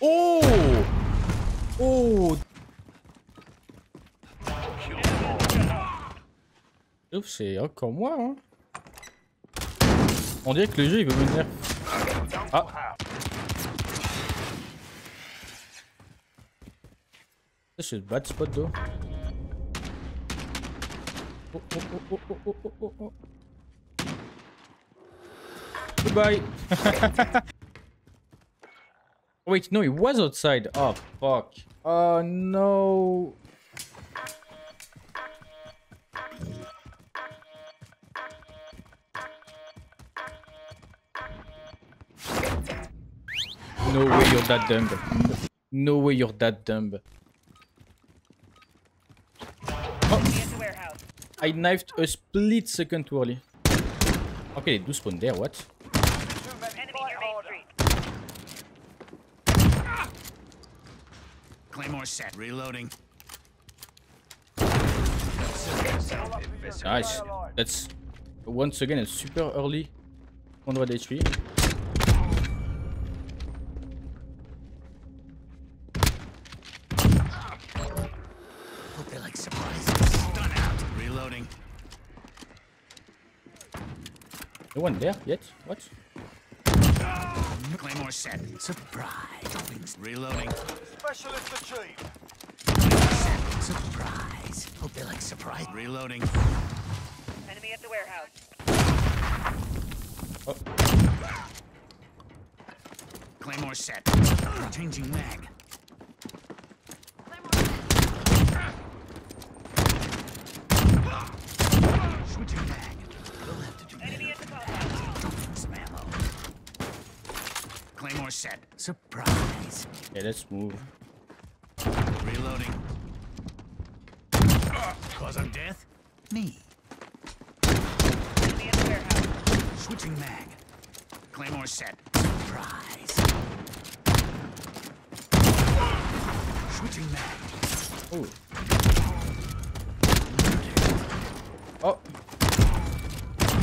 Oh Oh Ouf, c'est encore moi, hein On dirait que le jeu, il veut me nerf. Ah C'est le bad spot, d'eau. oh, oh, oh, oh, oh. oh, oh, oh. Goodbye. Wait, no, he was outside. Oh, fuck. Oh, no. No way you're that dumb. No way you're that dumb. Oh. I knifed a split second too early. Okay, they do spawn there, what? Claymore set. Reloading. Nice. That's once again a super early 100 HP. Hope they like surprises. Stun out. Reloading. No one there yet? What? Claymore set. Surprise. Reloading. Specialist achieved. Surprise. Hope they like surprise. Reloading. Enemy at the warehouse. Claymore set. Changing mag. Switching mag. We'll have to do Enemy better. at the compound. Dropping some ammo. Claymore. Surprise. Okay, let's move. Reloading. Cause of death? Me. Enemy at the warehouse. Switching mag. Claymore set. Surprise. Switching mag. Oh. Oh,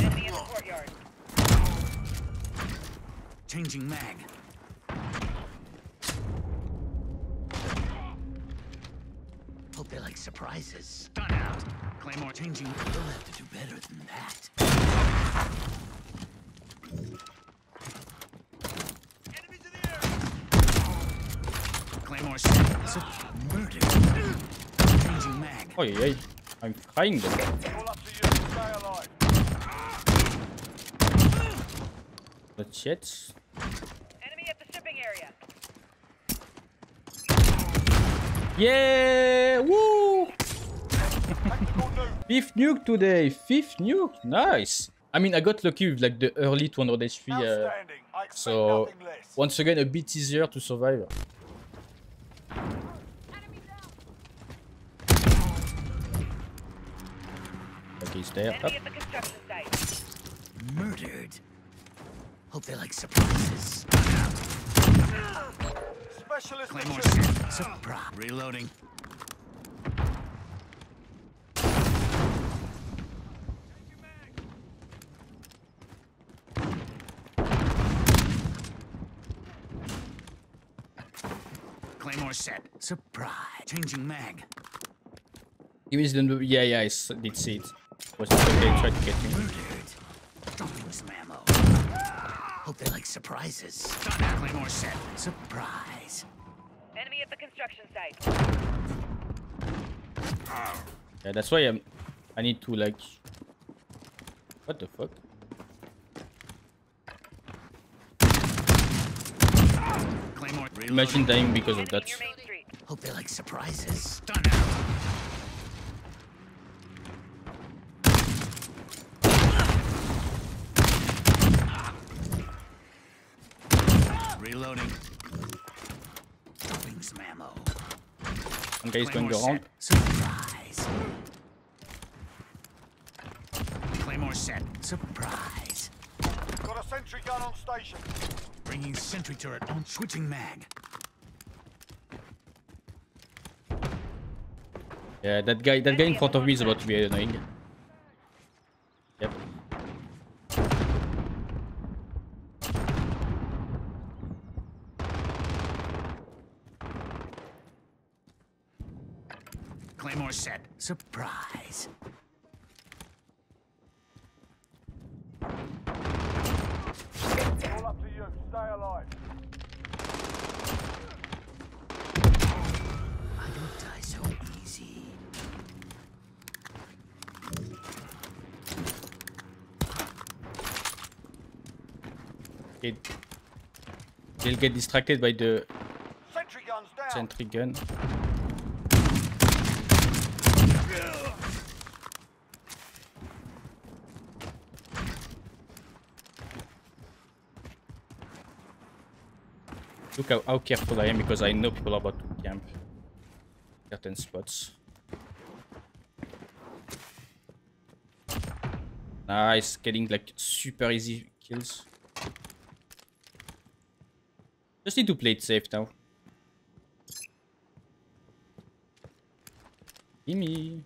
Enemy in the courtyard. Changing mag. Hope they like surprises. Stun out! Claymore changing. You'll have to do better than that. Enemies in the air! Claymore such murder. Changing mag. Oh yeah, I'm kind of. Let's shit. Yeah! Woo! Fifth nuke today. Fifth nuke. Nice. I mean, I got lucky with like the early 200 HP. Uh, Outstanding. I expect so once again, a bit easier to survive. Okay, he's there. Up. Enemy at the construction site. Murdered. Hope they like surprises. Specialist Claymore achieved. set. Surprise. Reloading. Claymore set. Surprise. Changing mag. He was the yeah yeah I did see it. Was okay, tried to get me. Murdered. Dropping some ammo. Hope they like surprises. Stun out. Claymore set. Surprise. Enemy at the construction site. Yeah, that's why I'm. I need to like. What the fuck? Claymore. Imagine dying because of that. near Main Street. Hope they like surprises. Stun out. Reloading. Dropping some ammo. One guy is going to around. set. Surprise. Claymore set. Surprise. Got a sentry gun on station. Bringing sentry turret on. Switching mag. Yeah, that guy, that guy in front of me is about to be annoying. Claymore set. Surprise. All up to you. Stay alive. I don't die so easy. Okay. They'll get distracted by the Sentry guns down. sentry gun. Look how, how careful I am because I know people are about to camp certain spots. Nice, getting like super easy kills. Just need to play it safe now. Gimme.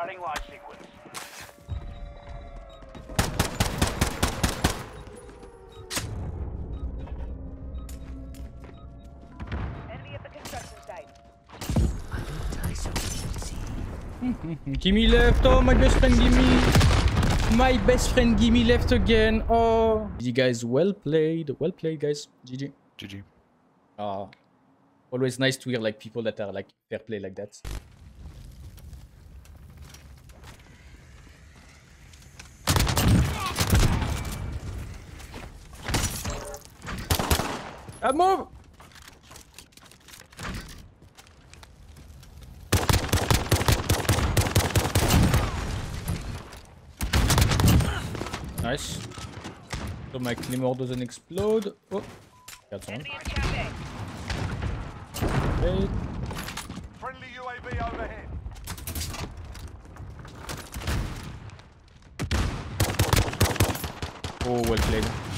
Starting launch sequence. Enemy at the construction site. I don't die so easy. Gimme left. Oh, my best friend Gimme. My best friend Gimme left again. Oh. you guys, well played. Well played guys. GG. GG. Ah. Always nice to hear like people that are like fair play like that. Ah, move! Nice. So my claymore doesn't explode. Oh, got some. Enemy at cafe. Wait. Friendly UAV overhead. Oh, well played.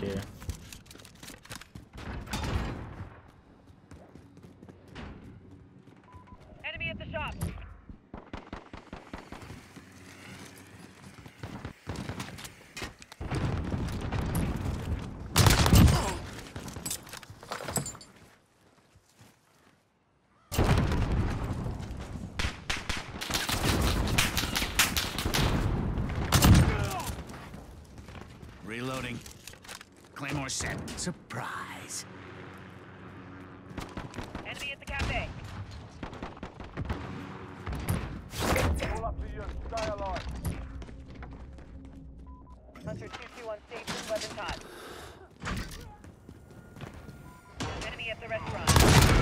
Okay, Claymore. Surprise. Enemy at the cafe. All up to you. Stay alive. Hunter 2-2 on station, weapons hot. Enemy at the restaurant.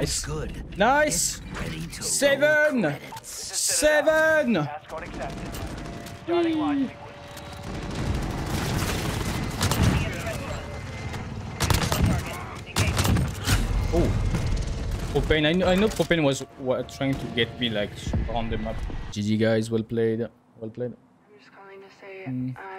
Nice. good. Nice! It's ready to roll Seven! Seven! Passport accepted. Starting launch sequence. Enemy at the restaurant. Visual on target. Engaging. Oh. Propane, I know, I know Propane was wa- trying to get me like on the map. GG guys, well played. Well played. I'm just calling to say Mm. I